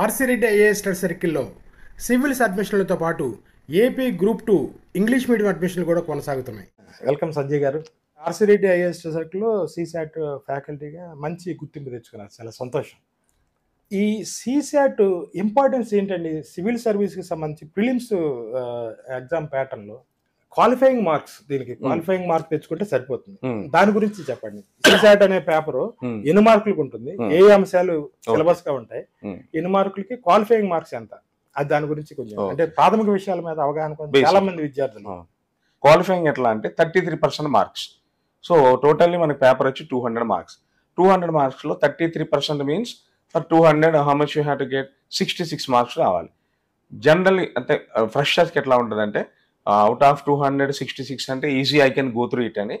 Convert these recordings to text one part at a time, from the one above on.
RC Reddy IAS study సర్కిల్లో civils అడ్మిషన్లతో పాటు AP group two English medium అడ్మిషన్లు కూడా కొనసాగుతున్నాయి. Welcome Sanjay garu. RC Reddy IAS సర్కిల్లో సీసాట్ ఫ్యాకల్టీగా మంచి గుర్తింపు తెచ్చుకున్నారు. చాలా సంతోషం. ఈ సీసాట్ ఇంపార్టెన్స్ ఏంటండి? సివిల్ సర్వీస్కి సంబంధించి ప్రిలిమ్స్ ఎగ్జామ్ ప్యాటర్న్లో క్వాలిఫైయింగ్ మార్క్స్ దీనికి క్వాలిఫైయింగ్ మార్క్ తెచ్చుకుంటే సరిపోతుంది. దాని గురించి చెప్పండి సీసాట్ అనే పేపర్. ఎన్ని మార్కులకు ఉంటుంది. ఏ అంశాలు సిలబస్గా ఉంటాయి. ఎన్ని మార్కులకి క్వాలిఫైయింగ్ మార్క్స్ ఎంత అది దాని గురించి కొంచెం. అంటే ప్రాథమిక విషయాల మీద అవగాహన. చాలా మంది విద్యార్థులు క్వాలిఫైయింగ్ ఎట్లా అంటే thirty three percent marks so totally మనకి పేపర్ వచ్చి two hundred marks two hundred మార్క్స్లో thirty three percent means for two hundred how much you have to get sixty six marks రావాలి జనరల్లీ అంటే ఫ్రెషర్స్కి ఎట్లా ఉంటుందంటే out of two hundred sixty six అంటే easy I can go through it అని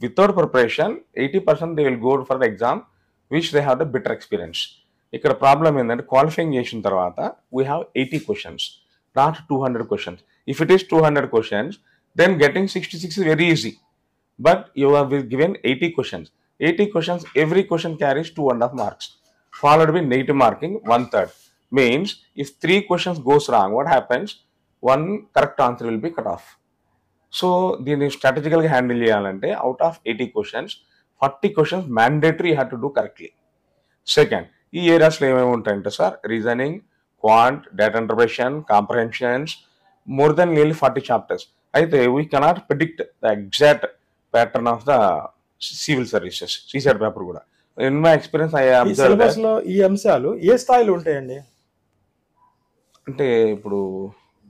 without preparation eighty percent they will go for exam which they have the better experience ఇక్కడ problem ఏంటంటే qualifying చేసిన తర్వాత we have eighty questions not two hundred questions if it is two hundred questions then getting 66 is very easy. But you are given 80 questions. 80 questions, every question carries two and a half marks, followed by negative marking, one third. Means if three questions goes wrong, what happens? One correct answer will be cut off. So దీన్ని స్ట్రాటజికల్గా handle చేయాలంటే out of eighty questions forty questions mandatory have to do correctly second ఈ ఏరియాస్లో ఏమేమి ఉంటాయంటే sir reasoning quant data interpretation comprehensions more than nearly forty chapters అయితే we cannot predict the exact pattern of the civil services CSAT paper కూడా. In my experience సిలబస్లో ఈ అంశాలు ఏ స్థాయిలో ఉంటాయండి? అంటే ఇప్పుడు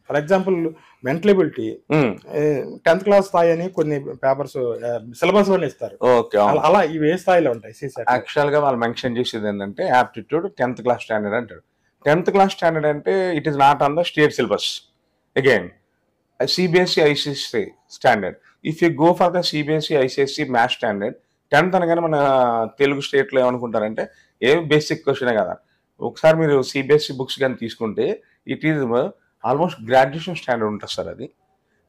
for example mental ability tenth class స్థాయి అని కొన్ని పేపర్స్ సిలబస్లోనే ఇస్తారు. ఓకే అలా- ఇవి ఏ స్థాయిలో ఉంటాయి? యాక్చువల్గా వాళ్ళు మెన్షన్ చేసేది ఏంటంటే యాప్టిట్యూడ్ టెన్త్ క్లాస్ స్టాండర్డ్ అంటారు. టెన్త్ క్లాస్ స్టాండర్డ్ అంటే it is not on the state syllabus. Again CBSE ICSE standard. If you go for the CBSE ICSE maths standard tenth అనగానే మన తెలుగు స్టేట్లో ఏమనుకుంటారంటే ఏ బేసిక్ క్వశ్చనే కదా. ఒకసారి మీరు సిబిఎస్ఈ బుక్స్ కానీ తీసుకుంటే it is almost graduation standard ఉంటుంది సార్ అది.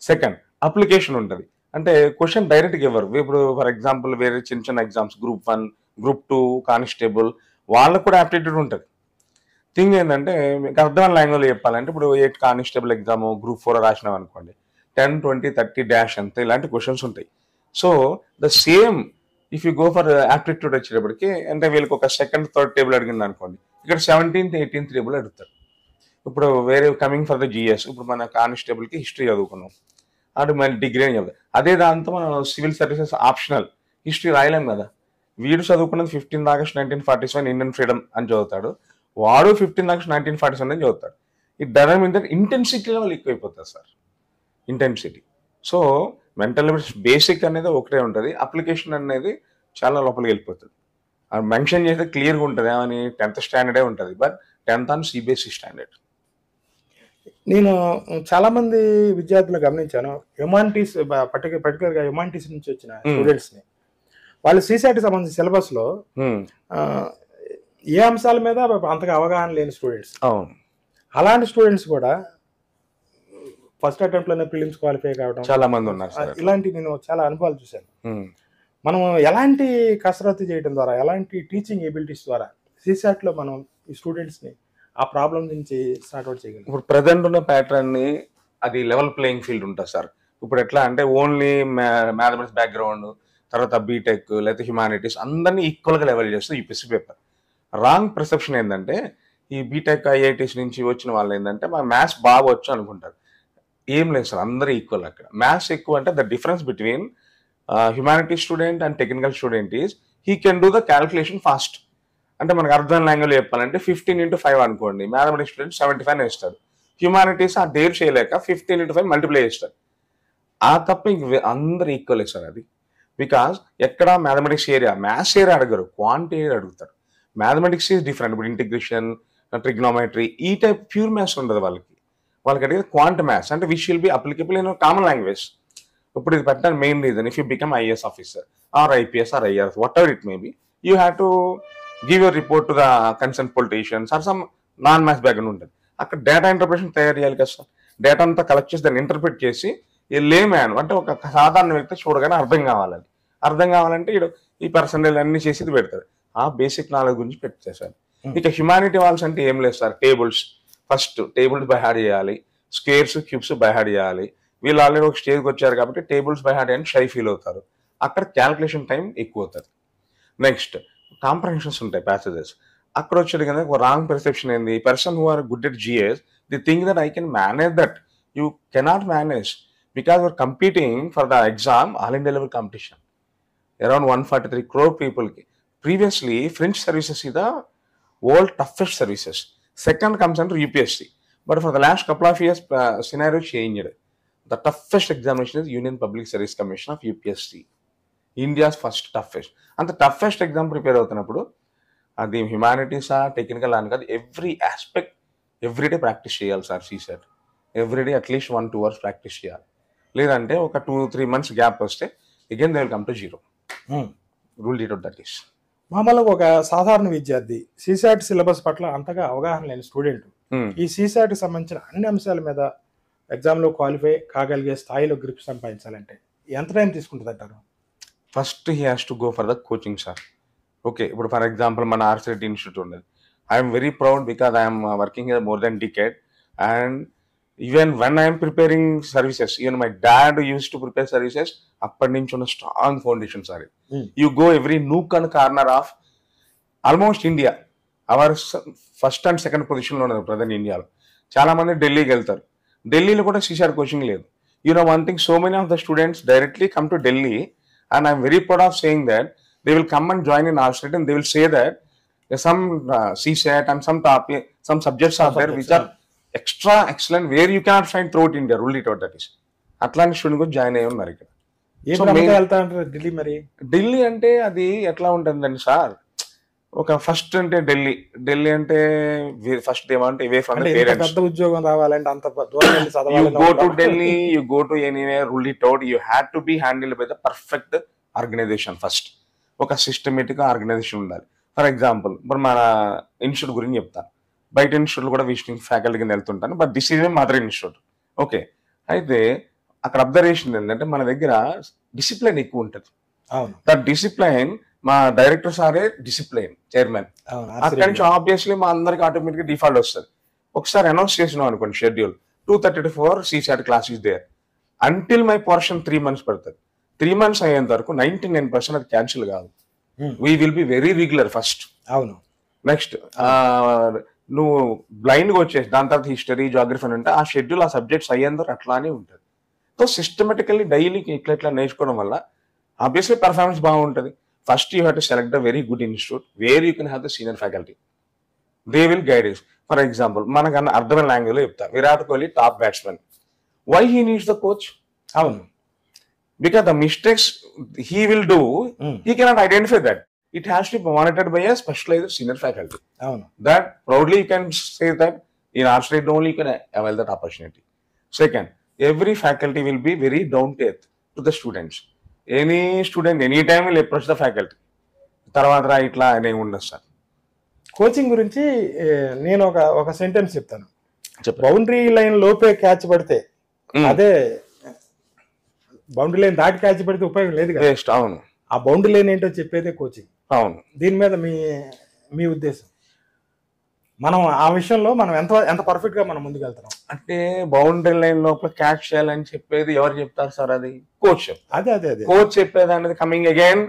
సెకండ్ అప్లికేషన్ ఉంటుంది. అంటే క్వశ్చన్ డైరెక్ట్గా ఇవ్వరు. ఇప్పుడు ఫర్ ఎగ్జాంపుల్ వేరే చిన్న చిన్న exams group one group two constable వాళ్ళకు కూడా యాప్టిట్యూడ్ ఉంటుంది. థింగ్ ఏంటంటే మీకు అర్థమైన లాంగ్వేజ్ చెప్పాలంటే ఇప్పుడు eight constable exam group four రాసినాం అనుకోండి టెన్ ట్వంటీ థర్టీ డాష్ అంత ఇలాంటి క్వశ్చన్స్ ఉంటాయి. So the same if you go for aptitude వచ్చేటప్పటికి అంటే వీళ్ళకి ఒక సెకండ్ థర్డ్ టేబుల్ అడిగింది అనుకోండి ఇక్కడ సెవెంటీన్త్ ఎయిటీన్త్ టేబుల్ అడుగుతారు. ఇప్పుడు వేరే కమింగ్ ఫర్ ద జిఎస్ ఇప్పుడు మన కానిస్టేబుల్కి హిస్టరీ చదువుకున్నాం. అటు మళ్ళీ డిగ్రీ అని చెప్తాం అదే దాంతో మనం సివిల్ సర్వీసెస్ ఆప్షనల్ హిస్టరీ రాయలేం కదా. వీడు చదువుకున్నది fifteen August nineteen forty seven Indian freedom అని చదువుతాడు. వాడు fifteen August nineteen forty seven అని చదువుతాడు. It doesn't mean that intensity level ఎక్కువైపోతుంది sir. Intensity so mental basic అనేది ఒకటే ఉంటుంది. అప్లికేషన్ అనేది చాలా లోపలికి వెళ్ళిపోతుంది. మెన్షన్ చేస్తే క్లియర్గా ఉంటుంది. ఏమని టెన్త్ స్టాండర్డే ఉంటుంది. But tenth on CBSE standard నేను చాలా మంది విద్యార్థులు గమనించాను. హ్యుమానిటీస్ పర్టికులర్ పర్టికులర్గా హ్యుమానిటీస్ నుంచి వచ్చిన స్టూడెంట్స్ని. వాళ్ళు సీసాట్ సంబంధించిన సిలబస్లో ఆ, ఏ అంశాల మీద అంతగా అవగాహన లేని స్టూడెంట్స్ అవును. అలాంటి స్టూడెంట్స్ కూడా ఫస్ట్ అటెంప్ట్లోనే ప్రిలిమ్స్ క్వాలిఫై కావడం చాలా మంది ఉన్నారు ఇలాంటి నేను చాలా అనుభవాలు చూశాను. ఉమ్. మనం ఎలాంటి కసరత్తు చేయడం ద్వారా ఎలాంటి టీచింగ్ ఎబిలిటీస్ ద్వారా సీసాట్లో మనం ఈ స్టూడెంట్స్ని ఆ ప్రాబ్లం నుంచి స్టార్ట్ అవుట్ చేయగలం ఇప్పుడు ప్రజెంట్ ఉన్న ప్యాటర్న్ని అది లెవెల్ ప్లేయింగ్ ఫీల్డ్ ఉంటుంది సార్. ఇప్పుడు ఎట్లా అంటే ఓన్లీ మ్యాథమెటిక్స్ బ్యాక్గ్రౌండ్ తర్వాత బీటెక్ లేకపోతే హ్యుమానిటీస్ అందరినీ ఈక్వల్గా లెవెల్ చేస్తే యూపీఎస్సీ పేపర్ రాంగ్ ప్రిసెప్షన్ ఏంటంటే ఈ బీటెక్ ఐఐటీస్ నుంచి వచ్చిన వాళ్ళు ఏంటంటే మా మ్యాథ్స్ బాగా వచ్చు అనుకుంటారు. ఏం లేదు సార్ అందరూ ఈక్వల్ అక్కడ. మ్యాథ్స్ ఎక్కువ అంటే the difference between humanity student and technical student is he can do the calculation fast అంటే మనకు అర్థం లాంగ్వేజ్ చెప్పాలంటే ఫిఫ్టీన్ ఇంటూ ఫైవ్ అనుకోండి. మ్యాథమెటిక్స్ స్టూడెంట్ సెవెంటీ ఫైవ్ వేస్తాడు హ్యూమానిటీస్ ఆ డేర్ చేయలేక ఫిఫ్టీన్ ఇంటూ ఫైవ్ మల్టిప్లై చేస్తాడు ఆ తప్ప ఇంక అందరు ఈక్వల్ సార్ అది. బికాస్ ఎక్కడ మ్యాథమెటిక్స్ ఏరియా మ్యాథ్స్ ఏరియా అడగరు క్వాంటి ఏరియా అడుగుతారు. మ్యాథమెటిక్స్ ఈజ్ డిఫరెంట్ ఇప్పుడు ఇంటిగ్రేషన్ ట్రిగ్నోమెట్రీ ఈ టైప్ ప్యూర్ మ్యాథ్స్ ఉండదు వాళ్ళకి. వాళ్ళకి అడిగేది క్వాంట్ మ్యాథ్స్ అంటే which will be applicable in common language ఇప్పుడు ఇది పెట్టడానికి main reason if you become IAS officer or IPS or IRS whatever it may be you have to give your report to the concern politicians or some non maths background ఉంటుంది. అక్కడ data interpretation తయారు చేయాలి కదా sir. Data అంతా collect చేసి దాన్ని interpret చేసి ఈ లే మ్యాన్ అంటే ఒక సాధారణ వ్యక్తి చూడగానే అర్థం కావాలి అర్థం కావాలంటే ఈడు ఈ పర్సంటేజ్ అన్ని చేసి ఇది పెడతాడు. ఆ బేసిక్ నాలెడ్జ్ గురించి పెట్టేశారు Hmm. ఇక హ్యుమానిటీ వాల్స్ అంటే ఏం లేదు sir. Tables first tables by heart చేయాలి. స్కేర్స్ క్యూబ్స్ బై హార్డ్ చేయాలి. వీళ్ళు ఆల్రెడీ ఒక స్టేజ్కి వచ్చారు కాబట్టి టేబుల్స్ బై హార్డ్ అని షై ఫీల్ అవుతారు. అక్కడ క్యాల్కులేషన్ టైం ఎక్కువ అవుతుంది. నెక్స్ట్ కాంప్రహెన్షన్స్ ఉంటాయి ప్యాసేజెస్ అక్కడ వచ్చేది కదా ఒక రాంగ్ పెర్సెప్షన్ ఏంది? Person who are good at GS the thing that I can manage that you cannot manage because you're competing for the exam all India level competition around one forty three crore పీపుల్కి previously French services is the world toughest services second comes under UPSC but for the last couple of years scenario changed the toughest examination is union public service commission of UPSC India's first toughest అంత toughest exam prepare అవుతున్నప్పుడు అది హ్యుమానిటీసా technical అని కాదు every aspect everyday practice చేయాలి sir CSAT everyday at least one two hours practice చేయాలి. లేదంటే ఒక టూ త్రీ మంత్స్ గ్యాప్ వస్తే again they will come to zero rule డీట్ that is మామూలుగా ఒక సాధారణ విద్యార్థి సీసాట్ సిలబస్ పట్ల అంతగా అవగాహన లేని స్టూడెంట్ ఈ సీసాట్ సంబంధించిన అన్ని అంశాల మీద ఎగ్జామ్లో క్వాలిఫై కాగలిగే స్థాయిలో గ్రిప్ సంపాదించాలంటే ఎంత టైం తీసుకుంటుంది అంటారు first he has to go for the coaching sir okay ఇప్పుడు ఫర్ ఎగ్జాంపుల్ మన ఆర్సిటీ ఇన్స్టిట్యూట్ ఉన్నది. I'm very proud because I'm working more than decade and even when I'm preparing services even my dad used to prepare services అప్పటి నుంచి ఉన్న strong foundation sir. You go every nook and corner of almost India our first and second పొజిషన్లో ఉన్నది present ఇండియాలో చాలా మంది ఢిల్లీకి వెళ్తారు. ఢిల్లీలో కూడా సీసార్ కోచింగ్ లేదు. You know one thing so many of the students directly come to Delhi and I'm very proud of saying that they will come and join in our state and they will say that some uh, CSAT and some topic, some subjects are there which are extra excellent where you cannot find throughout India. It out that is. అట్లాంటి student కూడా join అయ్యి ఉన్నారు ఇక్కడ ఢిల్లీ మరి ఢిల్లీ అంటే అది ఎట్లా ఉంటుందండి సార్ ఒక ఫస్ట్ అంటే ఢిల్లీ. ఢిల్లీ అంటే ఫస్ట్ ఏమంటే అవే ఫ్రమ్ ద పేరెంట్స్. పెద్ద ఉద్యోగం రావాలంటే అంత దూరం to Delhi, you go to anywhere, rule it out. You had to be handled by the perfect organization first. ఒక సిస్టమేటిక్ ఆర్గనైజేషన్ ఉండాలి. ఫర్ ఎగ్జాంపుల్ ఇప్పుడు మన ఇన్స్టిట్యూట్ గురించి చెప్తాను బయట ఇన్స్టిట్యూట్ కూడా విజిటింగ్ ఫ్యాకల్టీ కింద వెళ్తుంటాను. But this is mother institute okay అయితే అక్కడ అబ్జర్వేషన్ ఏంటంటే మన దగ్గర డిసిప్లిన్ ఎక్కువ ఉంటుంది. దట్ డిసిప్లైన్ మా డైరెక్టర్ సారే డిసిప్లైన్ చైర్మన్. అక్కడి నుంచి ఆబ్వియస్లీ మా అందరికి ఆటోమేటిక్ డిఫాల్ట్ వస్తుంది. ఒకసారి అనౌన్స్ చేసినాం అనుకోండి schedule two thirty to four CSAT class is there until my portion three months పడుతుంది. త్రీ మంత్స్ అయ్యేంత వరకు నైన్టీ నైన్ పర్సెంట్ అది క్యాన్సిల్ కాదు. We will be very regular first అవును. నెక్స్ట్ నువ్వు బ్లైండ్గా వచ్చేసి దాని తర్వాత హిస్టరీ జాగ్రఫీ అని ఉంటే ఆ షెడ్యూల్ ఆ సబ్జెక్ట్స్ అయ్యేందరూ అట్లానే ఉంటుంది. సో సిస్టమేటికల్లీ డైలీ ఇట్లా ఇట్లా నేర్చుకోవడం వల్ల ఆబ్వియస్లీ పర్ఫార్మెన్స్ బాగుంటుంది. First you have to select the very good institute where you can have the senior faculty they will guide for example మనకన్నా అర్థమైన లాంగ్వేజ్లో చెప్తా Virat Kohli top batsmen why he needs the coach అవును because the mistakes he will do, Mm. he cannot identify that. It has to be monitored by a specialized senior faculty. అవును That proudly you can say that in our state only you can avail that opportunity. Second, every faculty will be very down to earth to the students. Any student, anytime will approach the faculty. తర్వాత రా ఇట్లా అనే ఉండదు sir. Coaching గురించి నేను ఒక ఒక sentence చెప్తాను. బౌండరీ లైన్ లోపే క్యాచ్ పడితే అదే బౌండరీ లైన్ దాటి క్యాచ్ పడితే ఉపయోగం లేదు కదా. అవును. ఆ బౌండరీ లైన్ ఏంటో చెప్పేదే కోచింగ్. అవును. దీని మీద మీ మీ ఉద్దేశం? మనం ఆ విషయంలో మనం ఎంత ఎంత పర్ఫెక్ట్గా మనం ముందుకు వెళ్తున్నాం అంటే బౌండరీ లైన్ లోపల క్యాచ్ చేయాలని చెప్పేది ఎవరు చెప్తారు సార్ అది? కోచ్ అదే అదే అదే. కోచ్ చెప్పేది అనేది కమింగ్ అగైన్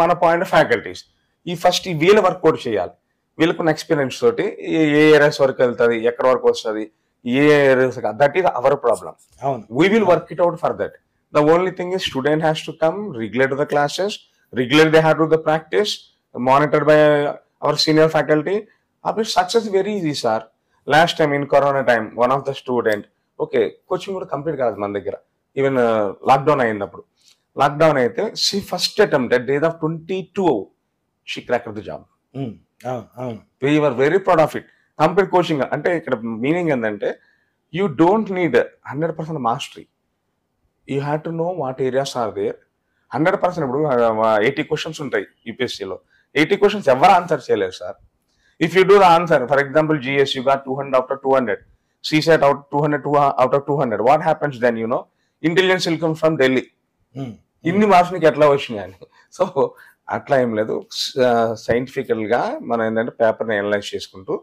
మన పాయింట్ ఫ్యాకల్టీస్ ఈ ఫస్ట్ ఈ వీళ్ళ వర్కౌట్ చేయాలి. వీళ్ళకున్న ఎక్స్పీరియన్స్ తోటి ఏ ఏరియాస్ వరకు వెళ్తుంది ఎక్కడ వరకు వస్తుంది ఏ areas that is our problem అవును. We will work it out for that the only thing is student has to come regular to the classes regular they have to the practice monitored by our senior faculty అప్పుడు success very easy sir last time in corona time one of the student okay coaching కూడా complete కాదు మన దగ్గర. Even lockdown అయినప్పుడు lockdown అయితే she first attempt at days of twenty two she crack the job we're very proud of it complete coaching అంటే ఇక్కడ meaning ఏంటంటే you don't need hundred percent mastery you have to know what areas are there hundred percent ఇప్పుడు eighty questions ఉంటాయి యూపీఎస్సీలో eighty questions ఎవరు answer చేయలేరు sir if you do the answer for example GS you got two hundred of two hundred CSAT out two hundred two out of two hundred what happens then you know intelligence will come from Delhi um, ఇన్ని marks నీకు ఎట్లా వచ్చినాయి అని. So అట్లా ఏం లేదు. సైంటిఫికల్గా మనం ఏంటంటే పేపర్ని అనలైజ్ చేసుకుంటూ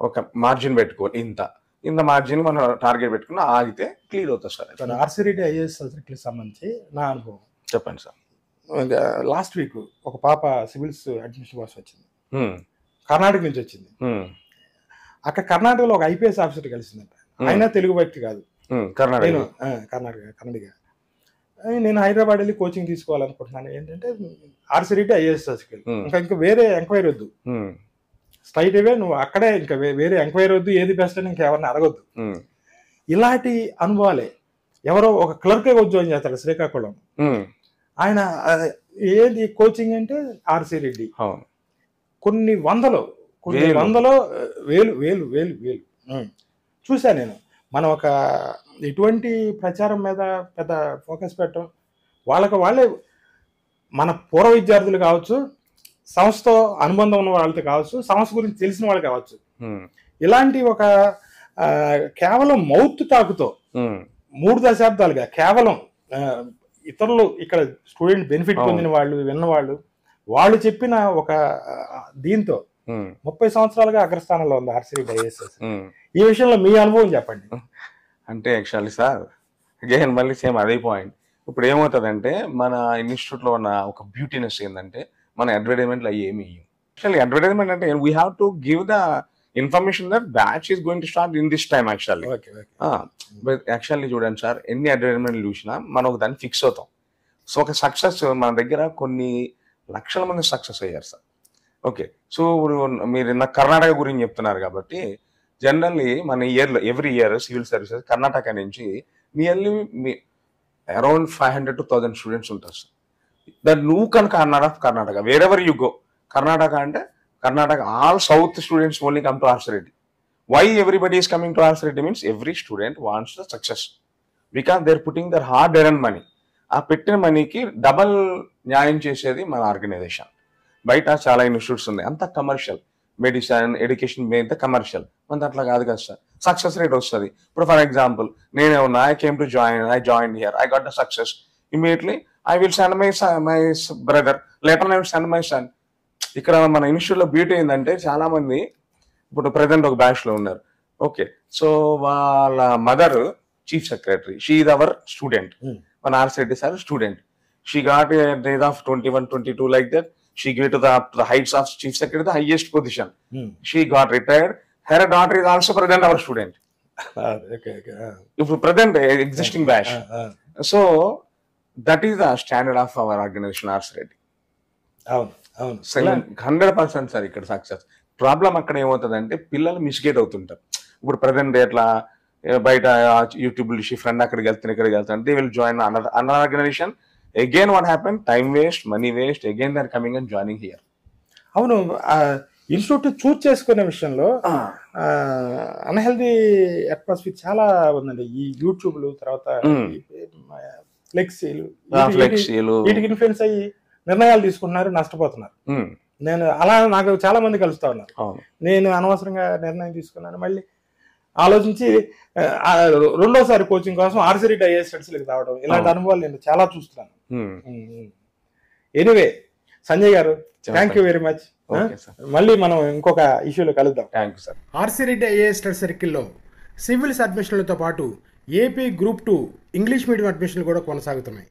ఒక మార్జిన్ పెట్టుకోవాలి ఇంత. ఇంత మార్జిన్ మనం టార్గెట్ పెట్టుకుని ఆగితే క్లియర్ అవుతుంది సార్. ఆర్సిరెడ్డి ఐఏఎస్ సర్కిల్కి సంబంధించి నా అనుభవం. చెప్పండి సార్. లాస్ట్ వీక్ ఒక పాప సివిల్స్ అడ్మిషన్ కోసం వచ్చింది. హ్మ్, కర్ణాటక నుంచి వచ్చింది. అక్కడ కర్ణాటకలో ఒక ఐపీఎస్ ఆఫీసర్ కలిసిందంట. ఆయన తెలుగు వ్యక్తి కాదు. కర్ణాటక. కన్నడిగ నేను హైదరాబాద్ వెళ్ళి కోచింగ్ తీసుకోవాలనుకుంటున్నాను. ఏంటంటే ఆర్సిరెడ్డి ఐఏఎస్ Hmm. ఇంకా ఇంకా వేరే ఎంక్వైరీ వద్దు. స్ట్రైట్ అవే నువ్వు అక్కడే ఇంకా వేరే ఎంక్వైరీ వద్దు. ఏది బెస్ట్ అని ఇంకెవరిని అడగొద్దు. హ్మ్, ఇలాంటి అనుభవాలే. ఎవరో ఒక క్లర్క్ ఉద్యోగం చేస్తాడు శ్రీకాకుళం. ఆయన ఏది కోచింగ్ అంటే ఆర్సి రెడ్డి. కొన్ని వందలు కొన్ని. వందలో వేలు వేలు వేలు వేలు. చూసా నేను మనం ఒక ఎటువంటి ప్రచారం మీద పెద్ద ఫోకస్ పెట్టడం వాళ్ళకి వాళ్ళే మన పూర్వ విద్యార్థులు కావచ్చు సంస్థతో అనుబంధం ఉన్న వాళ్ళతో కావచ్చు సంస్థ గురించి తెలిసిన వాళ్ళు కావచ్చు ఇలాంటి ఒక కేవలం మౌత్ టాకుతో మూడు దశాబ్దాలుగా కేవలం ఇతరులు ఇక్కడ స్టూడెంట్ బెనిఫిట్. పొందిన వాళ్ళు విన్నవాళ్ళు వాళ్ళు చెప్పిన ఒక దీంతో ముప్పై సంవత్సరాలుగా అగ్రస్థానంలో ఉంది ఆర్సీ ఐఎస్ఎస్. ఈ విషయంలో మీ అనుభవం చెప్పండి. అంటే యాక్చువల్లీ సార్ అగైన్ మళ్ళీ సేమ్ అదే పాయింట్ ఇప్పుడు ఏమవుతుందంటే మన ఇన్స్టిట్యూట్లో ఉన్న ఒక బ్యూటీనెస్ ఏంటంటే మన అడ్వర్టైజ్మెంట్లు అవి ఏమి యాక్చువల్లీ అడ్వర్టైజ్మెంట్ అంటే we have to give the information that batch is going to start in this time actually actually చూడండి సార్ ఎన్ని అడ్వర్టైజ్మెంట్లు చూసినా మనం ఒక దాన్ని ఫిక్స్ అవుతాం. సో ఒక సక్సెస్ మన దగ్గర కొన్ని లక్షల మంది సక్సెస్ అయ్యారు సార్. ఓకే. సో ఇప్పుడు మీరు నా కర్ణాటక గురించి చెప్తున్నారు కాబట్టి జనరల్లీ మన ఇయర్లో every year civil services Karnataka నుంచి nearly me around five hundred to thousand students ఉంటారు సార్. దట్ నువ్వు కనుక అన్నారు of Karnataka wherever you go Karnataka అంటే Karnataka all south students only come to RC Reddy why everybody is coming to RC Reddy means every student wants the success because they are putting their hard earn money ఆ పెట్టిన మనీకి double న్యాయం చేసేది మన organisation. బయట చాలా institutes ఉన్నాయి. అంత కమర్షియల్ మెడిసిన్ ఎడ్యుకేషన్ మీద కమర్షియల్ మన అట్లా కాదు కదా సార్. సక్సెస్ రేట్ వస్తుంది. ఇప్పుడు ఫర్ ఎగ్జాంపుల్ నేనే ఉన్నా I came to join I join here I got the success immediately I will send my my brother letter I will send my son ఇక్కడ మన ఇన్స్టిట్యూట్లో బ్యూటీ ఏంటంటే చాలా మంది ఇప్పుడు ప్రజెంట్ ఒక బ్యాచ్లో ఉన్నారు. ఓకే సో వాళ్ళ mother chief secretary she is our student. మన R Reddy sir student she got age of twenty one twenty two like that she get the the heights of chief secretary the highest position she got retired her daughter is also present our student okay okay ఇప్పుడు present existing batch so that is the standard of our organisation ours Reddy అవును అవును. Hundred percent sir ఇక్కడ success problem అక్కడ ఏమవుతుందంటే పిల్లలు మిస్గేట్ అవుతుంటారు. ఇప్పుడు present ఎట్లా బయట యూట్యూబ్ చూసి ఫ్రెండ్ అక్కడికి వెళ్తాను ఇక్కడికి వెళ్తాను they will join another another organisation again what happen time waste money waste again they're coming and joining here అవును ఇన్స్టిట్యూట్ చూస్ చేసుకునే విషయంలో అన్హెల్దీ అట్మాస్ఫియర్ చాలా ఉందండి. ఈ యూట్యూబ్లు తర్వాత. ఫ్లెక్సీలు ఫ్లెక్సీలు. వీటికి ఇన్ఫ్లుయెన్స్ అయ్యి నిర్ణయాలు తీసుకుంటున్నారు నష్టపోతున్నారు. నేను అలా నాకు చాలా మంది కలుస్తా ఉన్నారు. నేను అనవసరంగా నిర్ణయం తీసుకున్నాను. మళ్ళీ ఆలోచించి రెండోసారి కోచింగ్ కోసం ఆర్సిరెడ్డి ఐఏఎస్ స్టడీస్కి రావడం ఇలాంటి. అనుభవాలు నేను చాలా చూస్తున్నాను. Anyway Sanjay garu thank you very much okay sir మళ్ళీ మనం ఇంకొక ఇష్యూలో కలుద్దాం. Thank you sir RC Reddy IAS study సర్కిల్లో సివిల్స్ అడ్మిషన్లతో పాటు AP group two English medium అడ్మిషన్లు కూడా కొనసాగుతున్నాయి.